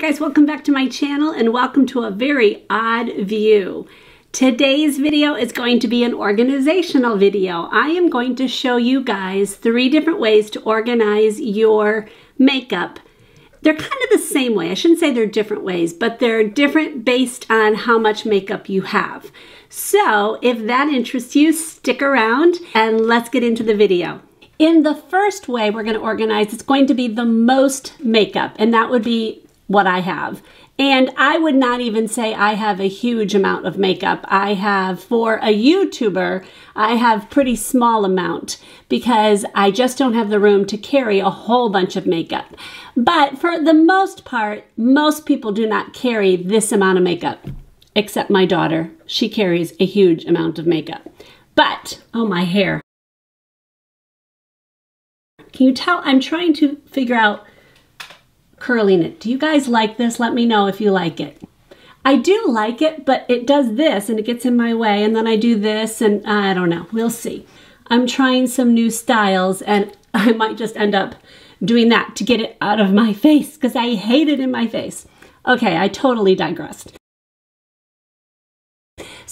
Guys, welcome back to my channel and welcome to a very odd view. Today's video is going to be an organizational video. I am going to show you guys three different ways to organize your makeup. They're kind of the same way. I shouldn't say they're different ways, but they're different based on how much makeup you have. So if that interests you, stick around and let's get into the video. In the first way we're going to organize, it's going to be the most makeup, and that would be what I have. And I would not even say I have a huge amount of makeup. I have, for a YouTuber, I have pretty small amount because I just don't have the room to carry a whole bunch of makeup. But for the most part, most people do not carry this amount of makeup, except my daughter. She carries a huge amount of makeup. But, oh, my hair. Can you tell? I'm trying to figure out curling it. Do you guys like this? Let me know if you like it. I do like it, but it does this and it gets in my way. And then I do this and uh, I don't know. We'll see. I'm trying some new styles and I might just end up doing that to get it out of my face because I hate it in my face. Okay, I totally digressed.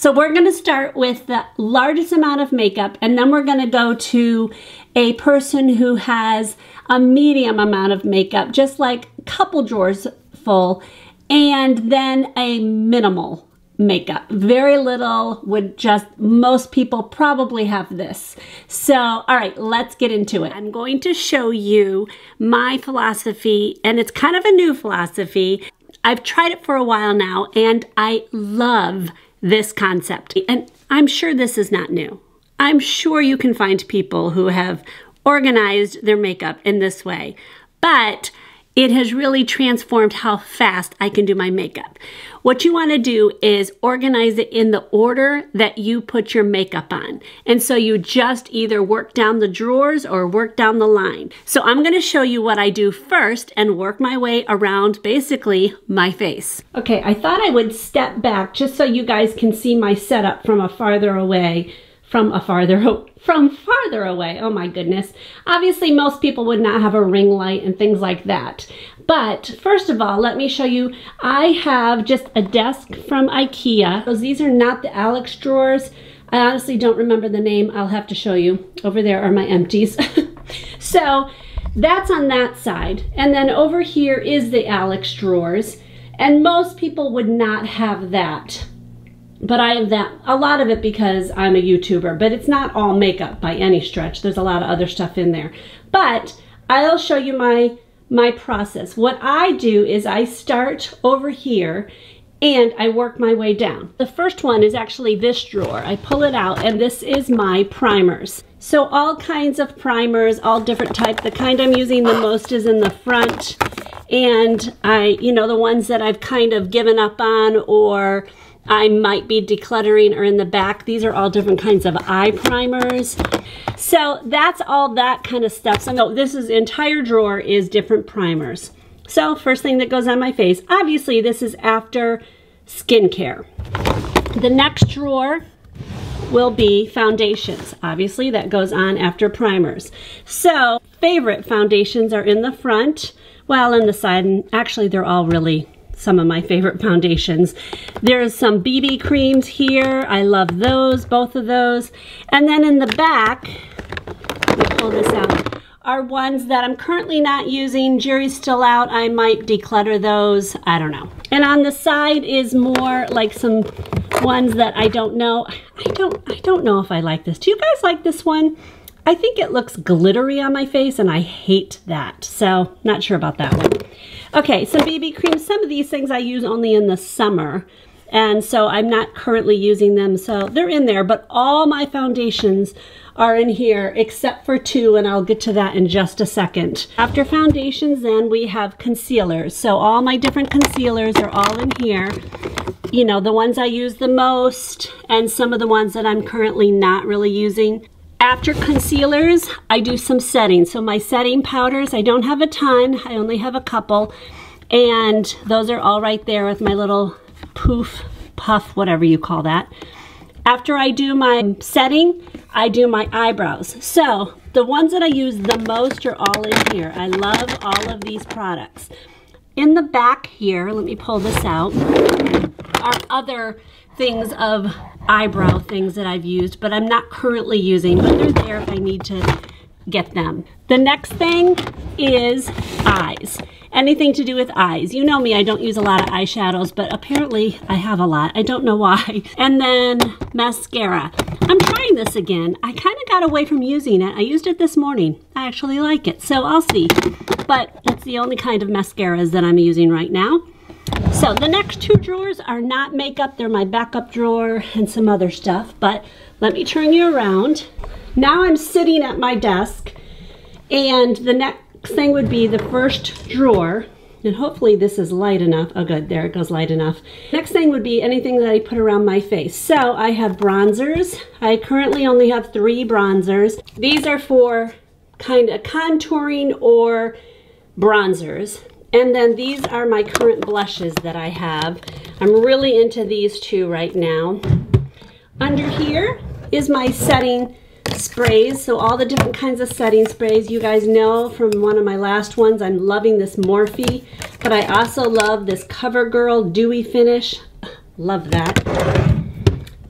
So we're going to start with the largest amount of makeup and then we're going to go to a person who has a medium amount of makeup, just like a couple drawers full, and then a minimal makeup. Very little would just, most people probably have this. So, all right, let's get into it. I'm going to show you my philosophy, and it's kind of a new philosophy. I've tried it for a while now, and I love this concept. And I'm sure this is not new. I'm sure you can find people who have organized their makeup in this way, but it has really transformed how fast I can do my makeup. What you want to do is organize it in the order that you put your makeup on. And so you just either work down the drawers or work down the line. So I'm going to show you what I do first and work my way around basically my face. Okay, I thought I would step back just so you guys can see my setup from a farther away from a farther from farther away. Oh my goodness. Obviously most people would not have a ring light and things like that. But first of all, let me show you, I have just a desk from Ikea. Those These are not the Alex drawers. I honestly don't remember the name. I'll have to show you. Over there are my empties. so that's on that side. And then over here is the Alex drawers. And most people would not have that but I have that, a lot of it because I'm a YouTuber, but it's not all makeup by any stretch. There's a lot of other stuff in there. But I'll show you my, my process. What I do is I start over here and I work my way down. The first one is actually this drawer. I pull it out and this is my primers. So all kinds of primers, all different types. The kind I'm using the most is in the front and I, you know, the ones that I've kind of given up on or I might be decluttering or in the back. These are all different kinds of eye primers. So that's all that kind of stuff. So this is entire drawer is different primers. So first thing that goes on my face, obviously this is after skincare. The next drawer will be foundations. Obviously that goes on after primers. So favorite foundations are in the front, well in the side, and actually they're all really some of my favorite foundations. There's some BB creams here. I love those, both of those. And then in the back, pull this out, are ones that I'm currently not using. Jerry's still out. I might declutter those. I don't know. And on the side is more like some ones that I don't know. I don't, I don't know if I like this. Do you guys like this one? I think it looks glittery on my face and I hate that. So not sure about that one. Okay, some BB cream. Some of these things I use only in the summer. And so I'm not currently using them. So they're in there, but all my foundations are in here except for two and I'll get to that in just a second. After foundations then we have concealers. So all my different concealers are all in here. You know, the ones I use the most and some of the ones that I'm currently not really using. After concealers, I do some setting. So my setting powders, I don't have a ton. I only have a couple. And those are all right there with my little poof, puff, whatever you call that. After I do my setting, I do my eyebrows. So the ones that I use the most are all in here. I love all of these products. in the back here, let me pull this out, are other things of eyebrow things that I've used, but I'm not currently using, but they're there if I need to get them. The next thing is eyes. Anything to do with eyes. You know me, I don't use a lot of eyeshadows, but apparently I have a lot. I don't know why. And then mascara. I'm trying this again. I kind of got away from using it. I used it this morning. I actually like it, so I'll see. But it's the only kind of mascaras that I'm using right now. So the next two drawers are not makeup. They're my backup drawer and some other stuff. But let me turn you around. Now I'm sitting at my desk and the next thing would be the first drawer. And hopefully this is light enough. Oh good, there it goes light enough. Next thing would be anything that I put around my face. So I have bronzers. I currently only have three bronzers. These are for kind of contouring or bronzers. And then these are my current blushes that I have. I'm really into these two right now. Under here is my setting sprays. So all the different kinds of setting sprays. You guys know from one of my last ones, I'm loving this Morphe. But I also love this CoverGirl Dewy Finish. Love that.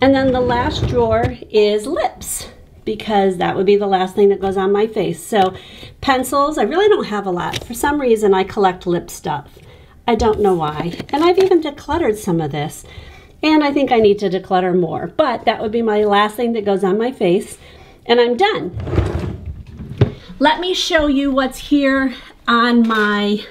And then the last drawer is lips because that would be the last thing that goes on my face. So pencils, I really don't have a lot. For some reason, I collect lip stuff. I don't know why. And I've even decluttered some of this. And I think I need to declutter more. But that would be my last thing that goes on my face and I'm done. Let me show you what's here on my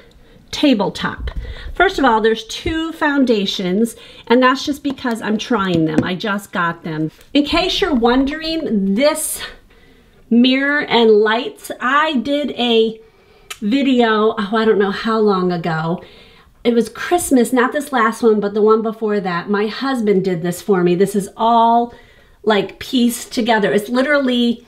tabletop. First of all, there's two foundations, and that's just because I'm trying them. I just got them. In case you're wondering, this mirror and lights, I did a video, oh, I don't know how long ago. It was Christmas, not this last one, but the one before that. My husband did this for me. This is all like pieced together. It's literally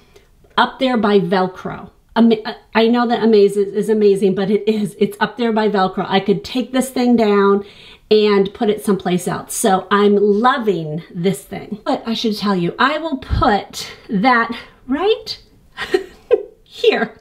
up there by Velcro. I know that Amaze is amazing, but it is. It's up there by Velcro. I could take this thing down and put it someplace else. So I'm loving this thing. But I should tell you, I will put that right here.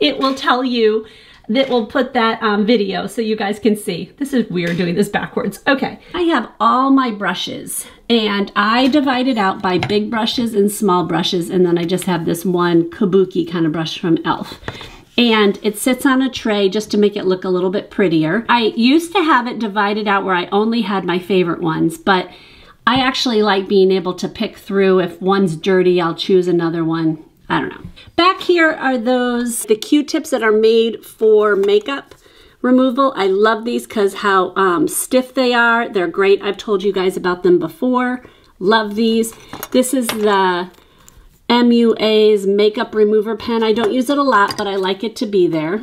It will tell you that will put that um, video so you guys can see. This is weird doing this backwards. Okay, I have all my brushes and I divide it out by big brushes and small brushes and then I just have this one kabuki kind of brush from e.l.f. And it sits on a tray just to make it look a little bit prettier. I used to have it divided out where I only had my favorite ones, but I actually like being able to pick through. If one's dirty, I'll choose another one I don't know. Back here are those, the Q-tips that are made for makeup removal. I love these because how um, stiff they are. They're great. I've told you guys about them before. Love these. This is the MUA's makeup remover pen. I don't use it a lot, but I like it to be there.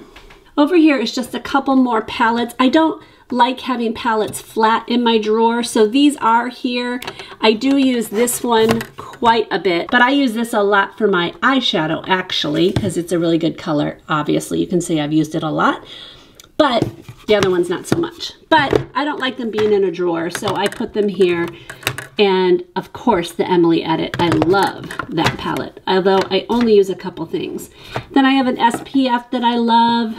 Over here is just a couple more palettes. I don't like having palettes flat in my drawer. So these are here. I do use this one quite a bit, but I use this a lot for my eyeshadow actually, because it's a really good color. Obviously, you can see I've used it a lot, but the other one's not so much. But I don't like them being in a drawer, so I put them here. And of course, the Emily Edit. I love that palette, although I only use a couple things. Then I have an SPF that I love.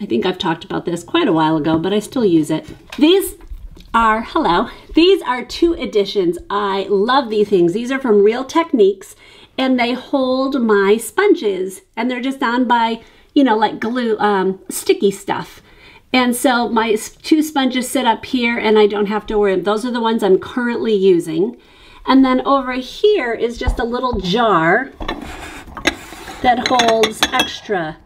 I think I've talked about this quite a while ago, but I still use it. These are, hello, these are two editions. I love these things. These are from Real Techniques and they hold my sponges and they're just on by, you know, like glue, um, sticky stuff. And so my two sponges sit up here and I don't have to worry. Those are the ones I'm currently using. And then over here is just a little jar that holds extra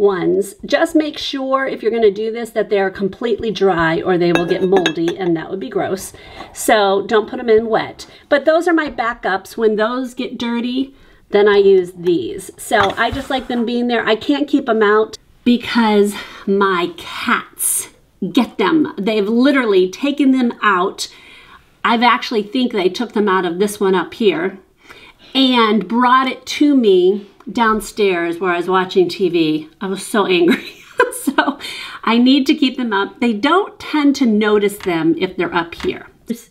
ones. Just make sure if you're going to do this that they're completely dry or they will get moldy and that would be gross. So don't put them in wet. But those are my backups. When those get dirty, then I use these. So I just like them being there. I can't keep them out because my cats get them. They've literally taken them out. I've actually think they took them out of this one up here and brought it to me downstairs where I was watching TV. I was so angry. so I need to keep them up. They don't tend to notice them if they're up here.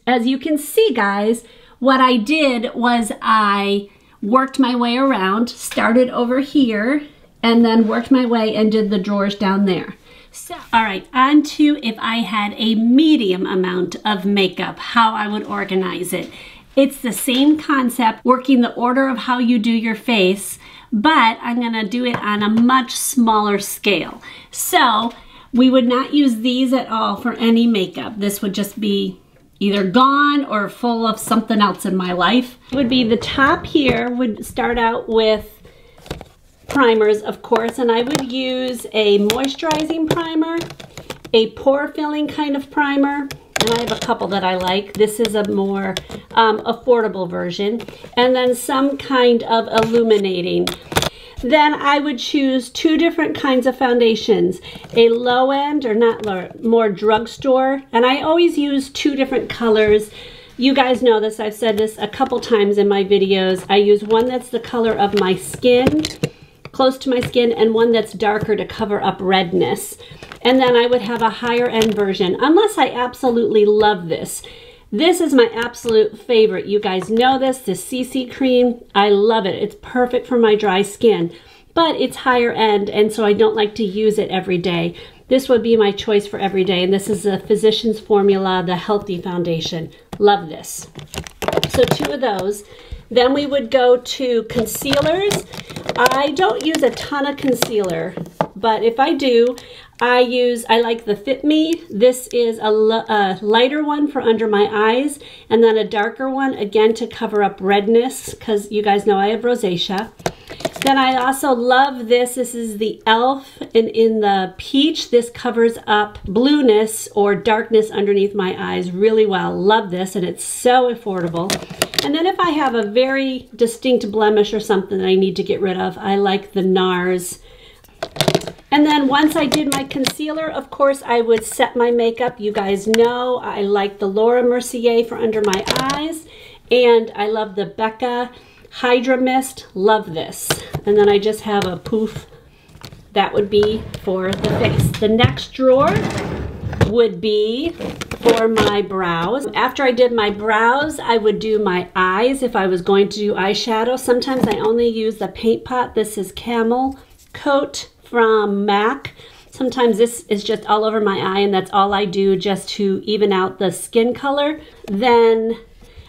As you can see, guys, what I did was I worked my way around, started over here, and then worked my way and did the drawers down there. So, all right, on to if I had a medium amount of makeup, how I would organize it. It's the same concept, working the order of how you do your face, but I'm gonna do it on a much smaller scale. So we would not use these at all for any makeup. This would just be either gone or full of something else in my life. It would be the top here would start out with primers, of course, and I would use a moisturizing primer, a pore filling kind of primer, and I have a couple that I like. This is a more um, affordable version, and then some kind of illuminating. Then I would choose two different kinds of foundations, a low end or not low, more drugstore, and I always use two different colors. You guys know this, I've said this a couple times in my videos. I use one that's the color of my skin, close to my skin, and one that's darker to cover up redness. And then I would have a higher end version, unless I absolutely love this. This is my absolute favorite. You guys know this, the CC cream. I love it. It's perfect for my dry skin, but it's higher end, and so I don't like to use it every day. This would be my choice for every day, and this is a Physicians Formula, the Healthy Foundation. Love this. So two of those. Then we would go to concealers. I don't use a ton of concealer, but if I do, I use, I like the Fit Me. This is a, a, lighter one for under my eyes and then a darker one, again, to cover up redness because you guys know I have rosacea. Then I also love this. This is the e.l.f. and in the peach. This covers up blueness or darkness underneath my eyes really well. Love this and it's so affordable. And then if I have a very distinct blemish or something that I need to get rid of, I like the NARS and then once I did my concealer, of course, I would set my makeup. You guys know I like the Laura Mercier for under my eyes. And I love the Becca Hydra Mist. Love this. And then I just have a poof. That would be for the face. The next drawer would be for my brows. After I did my brows, I would do my eyes if I was going to do eyeshadow. Sometimes I only use the paint pot. This is Camel Coat from MAC. Sometimes this is just all over my eye and that's all I do just to even out the skin color. Then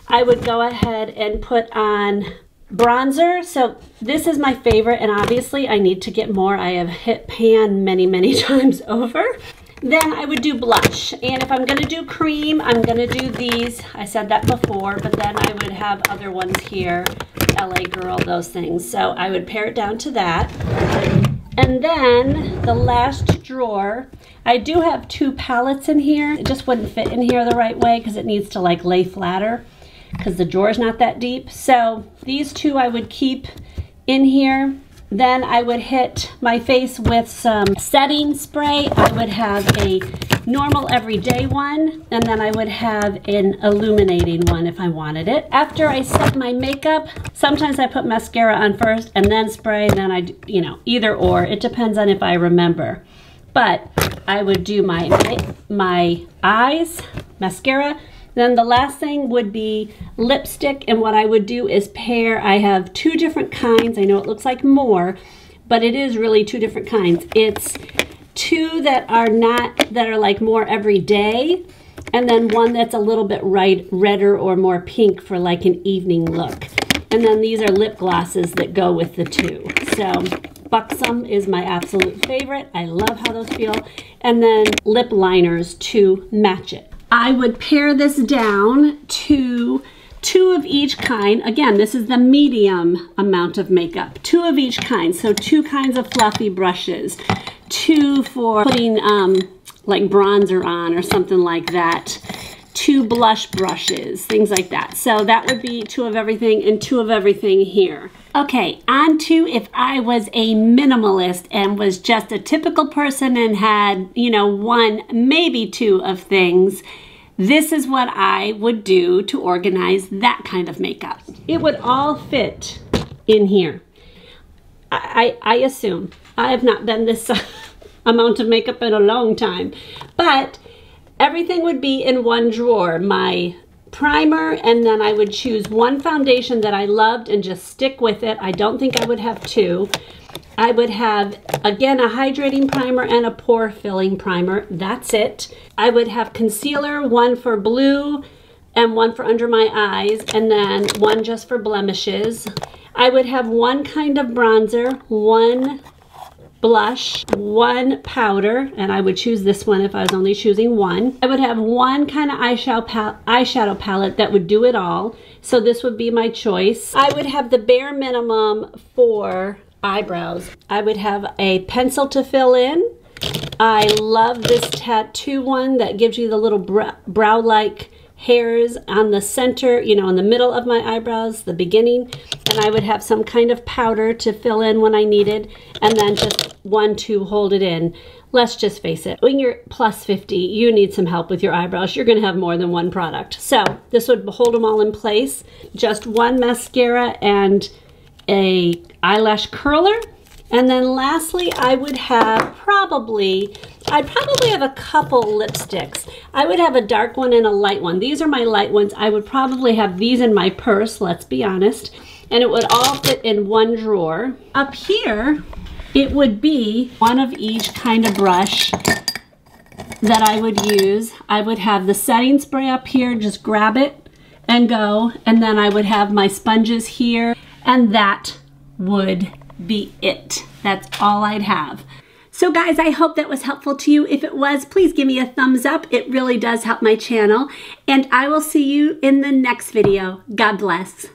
I would go ahead and put on bronzer. So this is my favorite and obviously I need to get more. I have hit pan many, many times over. Then I would do blush. And if I'm to do cream, I'm to do these. I said that before, but then I would have other ones here. LA Girl, those things. So I would pare it down to that. And then the last drawer, I do have two palettes in here. It just wouldn't fit in here the right way because it needs to like lay flatter because the drawer is not that deep. So these two I would keep in here. Then I would hit my face with some setting spray. I would have a normal everyday one, and then I would have an illuminating one if I wanted it. After I set my makeup, sometimes I put mascara on first and then spray, and then I, you know, either or. It depends on if I remember. But I would do my, my eyes, mascara, then the last thing would be lipstick. And what I would do is pair, I have two different kinds. I know it looks like more, but it is really two different kinds. It's two that are not, that are like more everyday, and then one that's a little bit right, redder or more pink for like an evening look. And then these are lip glosses that go with the two. So Buxom is my absolute favorite. I love how those feel. And then lip liners to match it. I would pare this down to two of each kind. Again, this is the medium amount of makeup. Two of each kind. So two kinds of fluffy brushes. Two for putting um, like bronzer on or something like that. Two blush brushes, things like that. So that would be two of everything and two of everything here. Okay, on to if I was a minimalist and was just a typical person and had, you know, one, maybe two of things, this is what I would do to organize that kind of makeup. It would all fit in here. I, I, I assume. I have not done this amount of makeup in a long time, but everything would be in one drawer. My primer and then I would choose one foundation that I loved and just stick with it. I don't think I would have two. I would have, again, a hydrating primer and a pore filling primer. That's it. I would have concealer, one for blue and one for under my eyes, and then one just for blemishes. I would have one kind of bronzer, one blush, one powder, and I would choose this one if I was only choosing one. I would have one kind of eyeshadow, pal eyeshadow palette that would do it all. So this would be my choice. I would have the bare minimum for eyebrows. I would have a pencil to fill in. I love this tattoo one that gives you the little brow-like hairs on the center, you know, in the middle of my eyebrows, the beginning. And I would have some kind of powder to fill in when I needed, and then just one to hold it in. Let's just face it, when you're plus 50, you need some help with your eyebrows. You're gonna have more than one product. So this would hold them all in place. Just one mascara and a eyelash curler. And then lastly, I would have probably, I'd probably have a couple lipsticks. I would have a dark one and a light one. These are my light ones. I would probably have these in my purse, let's be honest. And it would all fit in one drawer. Up here, it would be one of each kind of brush that I would use. I would have the setting spray up here, just grab it and go. And then I would have my sponges here and that would be it. That's all I'd have. So guys, I hope that was helpful to you. If it was, please give me a thumbs up. It really does help my channel. And I will see you in the next video. God bless.